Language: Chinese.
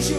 就